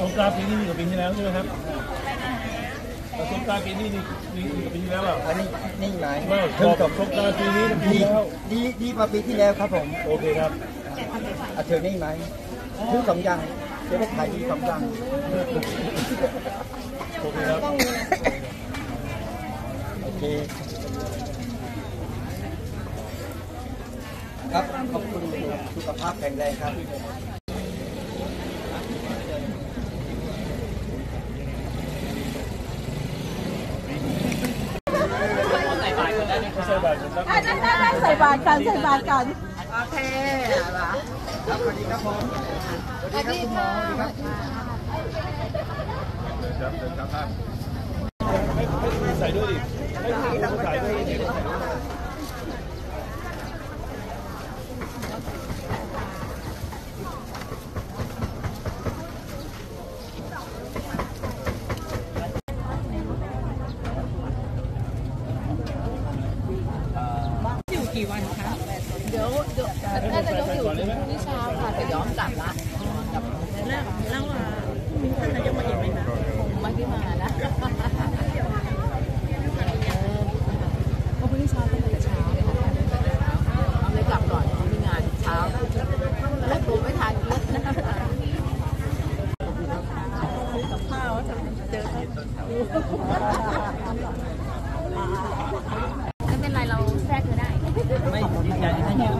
สงกรานต์ปีนี้มีกับปีที่แล้วใช่ไหมครับแต่สงกรานต์ปีนี้มีมีกับปีที่แล้วเปล่าอันนี้นิ่งไหมไม่บเพิ่งอกจบสงกรานต์ปีนี้กับปีดีที่แล้วดีดีกว่าปีที่แล้วครับผมโอเคครับอาเธอนิ่งไหมพูดสองอย่างจะได้ขายดีสองอย่างโอเคครับโอเคครับขอบคุณสุขภาพแข็งแรงครับ ไม่ใช่บาทครับได้ได้ได้ใส่บาตรกันใส่บาตรกันครับสวัสดีครับผมสวัสดีครับคุณหมอสวัสดีครับครับเดินครับท่านให้ให้ใส่ด้วยดิให้ผู้ใส่ด้วยดิ กี่วันคะ เดี๋ยวเดี๋ยวน่าจะยกอยู่ถึงพรุ่งนี้เช้าค่ะแต่ย้อนกลับละกลับแล้วแล้วอะมีคนนายกมาเห็นไหมคะคงไม่ได้มานะเพราะพรุ่งนี้เช้าต้องไปแต่เช้าเลยค่ะเอาเลยกลับก่อนเพราะมีงานเช้าแล้วตัวไม่ทันรถนะกับข้าวจะเจอ เขา